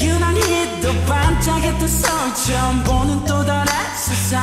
유난히도 반짝였던 서울 처음 보는 또 다른 세상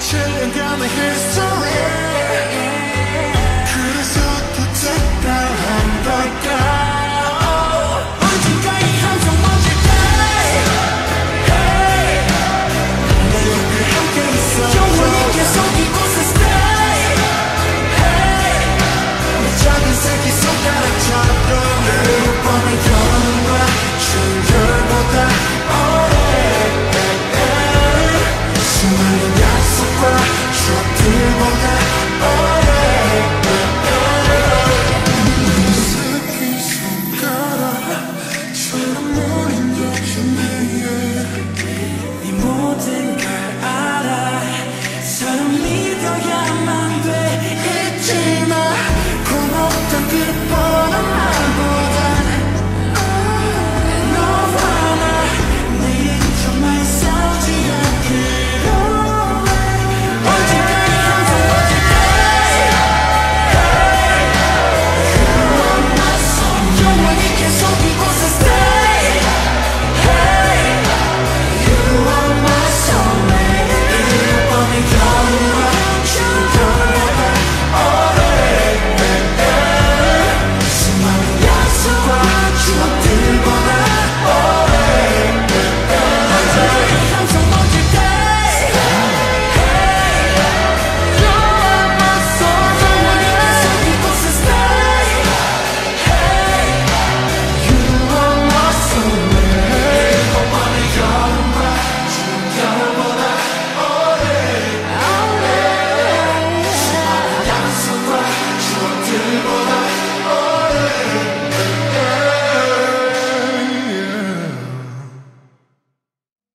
Chilling down the history